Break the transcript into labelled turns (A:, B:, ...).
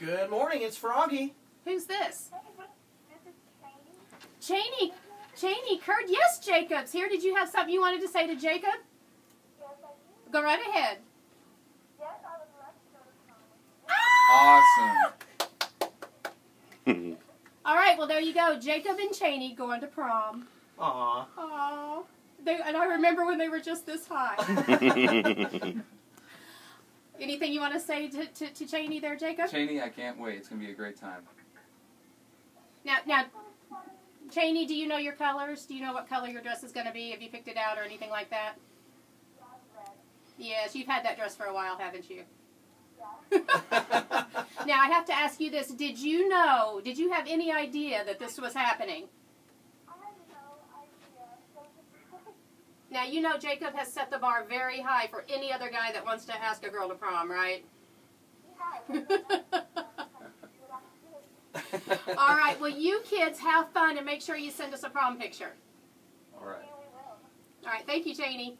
A: Good morning, it's Froggy.
B: Who's this?
C: This is Katie.
B: Cheney. Cheney, Kurt. Yes, Jacob's here. Did you have something you wanted to say to Jacob?
C: Yes, I do.
B: Go right ahead.
C: Yes, I would love to go to prom.
D: Awesome.
B: All right, well, there you go. Jacob and Cheney going to prom.
A: Aw.
B: Aww. They, and I remember when they were just this high. Anything you want to say to, to, to Cheney there, Jacob?
D: Cheney, I can't wait. It's gonna be a great time.
B: Now, now, Cheney, do you know your colors? Do you know what color your dress is going to be? Have you picked it out or anything like that? Yes, you've had that dress for a while, haven't you? now, I have to ask you this. Did you know, did you have any idea that this was happening?
C: I have no idea. So surprised.
B: Now, you know Jacob has set the bar very high for any other guy that wants to ask a girl to prom, right? All right, well, you kids have fun and make sure you send us a prom picture.
D: All right.
B: All right, thank you, Cheney.